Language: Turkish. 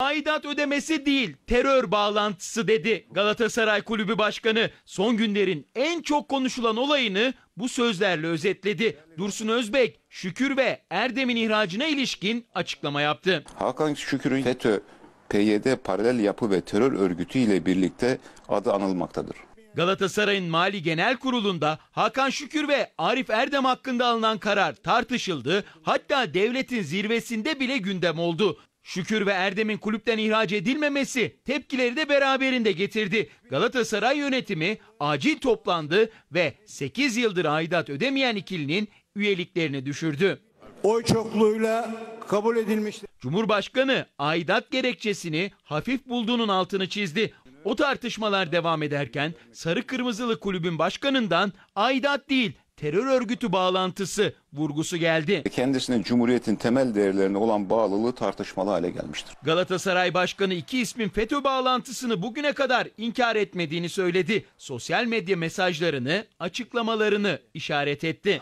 Aidat ödemesi değil, terör bağlantısı dedi Galatasaray Kulübü Başkanı. Son günlerin en çok konuşulan olayını bu sözlerle özetledi. Dursun Özbek, Şükür ve Erdem'in ihracına ilişkin açıklama yaptı. Hakan Şükür'ün FETÖ, PYD paralel yapı ve terör örgütü ile birlikte adı anılmaktadır. Galatasaray'ın Mali Genel Kurulu'nda Hakan Şükür ve Arif Erdem hakkında alınan karar tartışıldı. Hatta devletin zirvesinde bile gündem oldu. Şükür ve Erdem'in kulüpten ihraç edilmemesi tepkileri de beraberinde getirdi. Galatasaray yönetimi acil toplandı ve 8 yıldır aidat ödemeyen ikilinin üyeliklerini düşürdü. oy çokluğuyla kabul edilmiştir. Cumhurbaşkanı aidat gerekçesini hafif bulduğunun altını çizdi. O tartışmalar devam ederken Sarı Kırmızılı Kulübün başkanından aidat değil terör örgütü bağlantısı vurgusu geldi. Kendisinin Cumhuriyet'in temel değerlerine olan bağlılığı tartışmalı hale gelmiştir. Galatasaray Başkanı iki ismin FETÖ bağlantısını bugüne kadar inkar etmediğini söyledi. Sosyal medya mesajlarını, açıklamalarını işaret etti.